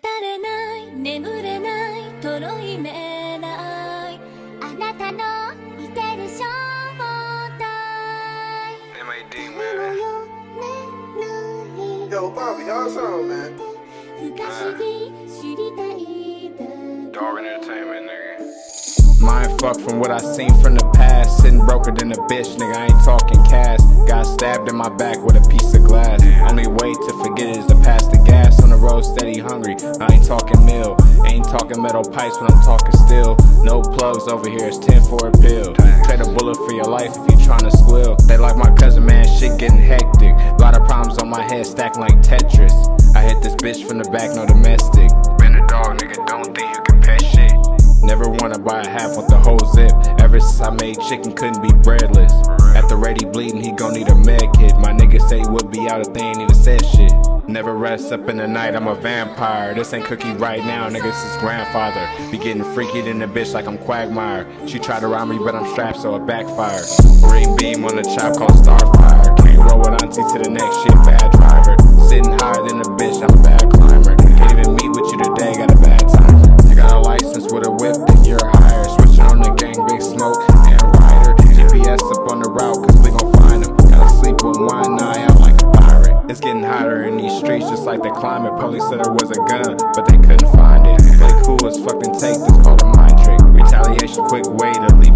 れない眠れないとろいめないあなたの見てる正体 MAD, man. Yo, Bobby, sound, man. 不可思議知りたい Fucked from what I seen from the past. Sitting broker than a bitch, nigga. I ain't talking cash. Got stabbed in my back with a piece of glass. Only way to forget is to pass the gas. On the road, steady hungry. I ain't talking meal. Ain't talking metal pipes when I'm talking steel. No plugs over here, it's 10 for a pill. Trade a bullet for your life if you tryna squill. They like my cousin, man, shit getting hectic. A lot of problems on my head, stacking like Tetris. I hit this bitch from the back, no Ever since I made chicken, couldn't be breadless. At the rate he bleeding, he gon' need a med kit. My niggas say would be out if they ain't even said shit. Never rest up in the night, I'm a vampire. This ain't cookie right now, niggas his grandfather. Be getting freaky in the bitch like I'm Quagmire. She tried to rob me, but I'm strapped, so it backfired. Green beam on the chop called Starfire. Can't roll with auntie to the next shit, It's getting hotter in these streets, just like the climate. Police said there was a gun, but they couldn't find it. Play cool as fuck and take this called a mind trick. Retaliation, quick way to leave